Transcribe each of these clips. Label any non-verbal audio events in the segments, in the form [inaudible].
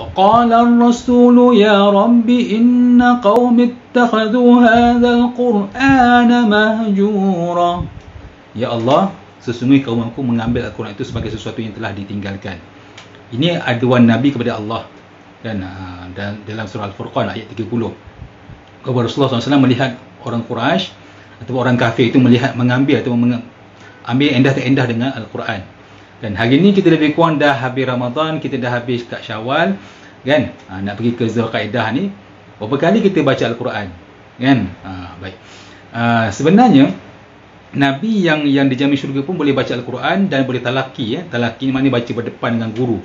وقال الرسول يا رب إن قوم اتخذوا هذا القرآن مهجورا Ya Allah, sesungguhnya kaum aku mengambil Al-Quran itu sebagai sesuatu yang telah ditinggalkan. Ini aduan Nabi kepada Allah. Dan, uh, dan dalam surah Al-Furqan ayat 30. Kalau Rasulullah SAW melihat orang Quraisy atau orang kafir itu melihat mengambil atau meng- ambil endah-endah dengan Al-Quran. Dan hari ini kita lebih kurang dah habis Ramadan, kita dah habis kat Syawal, kan? Ha, nak pergi ke Zulkaidah ni, berapa kali kita baca Al-Quran? Kan? Ha, baik. Ha, sebenarnya Nabi yang yang dijamin syurga pun boleh baca Al-Quran dan boleh talaki ya. Talaki ni maknanya baca berdepan dengan guru.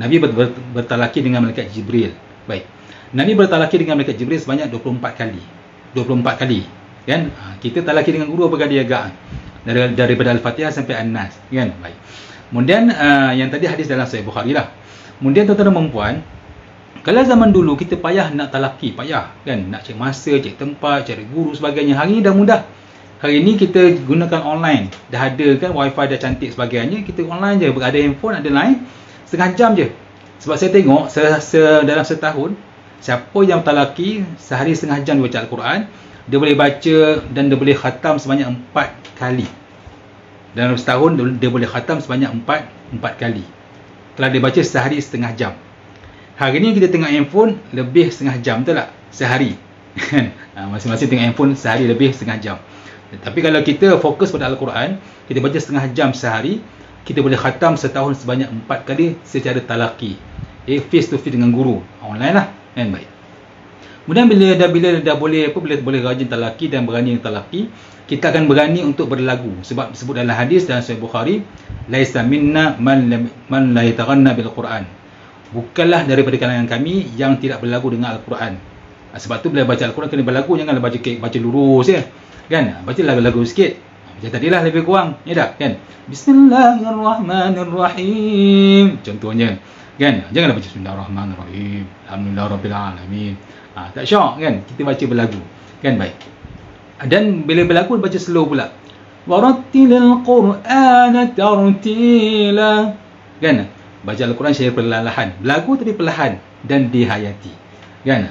Nabi ber, ber, bertalaki dengan malaikat Jibril. Baik. Nabi bertalaki dengan malaikat Jibril sebanyak 24 kali. 24 kali. Kan? Ha, kita talaki dengan guru apa kali agak? Dari, daripada Al-Fatihah sampai An-Nas. Kan? Baik. Kemudian uh, yang tadi hadis dalam Sahih Bukhari lah. Kemudian tuan-tuan dan perempuan, kalau zaman dulu kita payah nak talaki, payah kan? Nak cek masa, cek tempat, cari guru sebagainya. Hari ni dah mudah. Hari ni kita gunakan online. Dah ada kan wifi dah cantik sebagainya. Kita online je. Ada handphone, ada line. Setengah jam je. Sebab saya tengok se, se, dalam setahun, siapa yang talaki sehari setengah jam dia baca Al-Quran, dia boleh baca dan dia boleh khatam sebanyak empat kali. Dalam setahun dia boleh khatam sebanyak empat, empat kali. Kalau dia baca sehari setengah jam. Hari ni kita tengok handphone lebih setengah jam betul tak? Sehari. Ha, [laughs] masing-masing tengok handphone sehari lebih setengah jam. Tapi kalau kita fokus pada Al-Quran, kita baca setengah jam sehari, kita boleh khatam setahun sebanyak empat kali secara talaki. Eh, face to face dengan guru. Online lah. Kan baik. Kemudian bila dah bila dah boleh apa bila boleh rajin talaki dan berani talaki, kita akan berani untuk berlagu. Sebab sebut dalam hadis dalam Sahih Bukhari, laisa minna man man la yataghanna bil Quran. Bukanlah daripada kalangan kami yang tidak berlagu dengan Al-Quran. Sebab tu bila baca Al-Quran kena berlagu janganlah baca baca lurus ya. Kan? Baca lagu-lagu sikit. Macam tadilah lebih kurang. Ya tak? Kan? Bismillahirrahmanirrahim. Contohnya kan? Janganlah baca bismillahirrahmanirrahim alhamdulillahirabbilalamin ha, tak syok kan? Kita baca berlagu kan? Baik. Dan bila berlagu baca slow pula. Warattilil qur'ana tartila. Kan? Baca al-Quran secara perlahan berlagu tapi perlahan dan dihayati. Kan?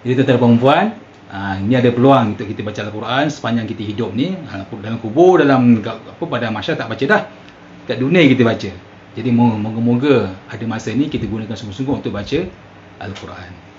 Jadi tuan-tuan perempuan Ha, ini ada peluang untuk kita baca Al-Quran sepanjang kita hidup ni ha, dalam kubur dalam apa pada masa tak baca dah. Kat dunia kita baca jadi moga-moga ada masa ni kita gunakan sungguh-sungguh untuk baca Al-Quran